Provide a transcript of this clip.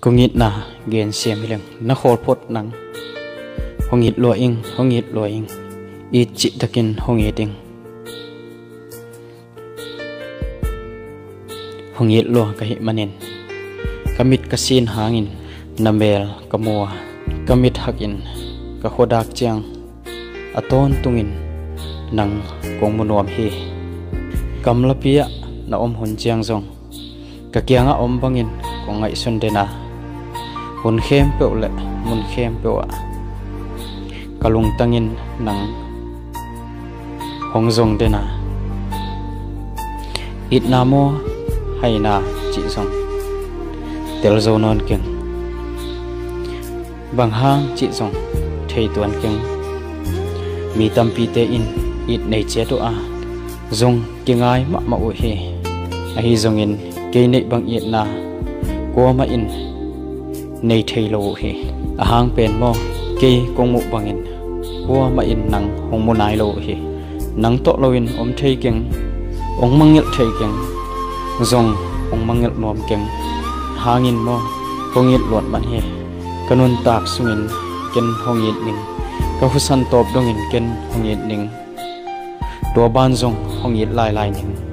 kungit na gen siam hileng na khol phot nang. Hongit lo ing, hongit cái ing. I chi takin, hongit ing. Hongit lo ka hi manin. Kamit kasin hangin. Namel kamua kamit hakin. Ka khodak chiang. Aton tungin. Nang kong munuam hi. Kamlapia na om hun chiang zong. Ka kianga om bangin. Ko ngai sun khem hun lệ pe khem mun khem pe wa kalung yên nắng. Hong zong de na ít na mô hay na chị zong. Tel zo non keng bang hang chị zong, thầy tuan keng mi tâm pi tê in, ít nei che độ a zong kengai ai ma u he. A hi zong in ke nei bang it na. Qua ma in lo he a à, hang pen mo ke kong mu bangin ko ma in nang hong mo nai lo hi nang to lo in om thei keng ong mangil thei keng zong ong mangil nom keng hangin mo hongit lot man hi kanun tak sungin ken hongit ning ka husan top dongin ken hongit ning to ban zong hongit lai lai ning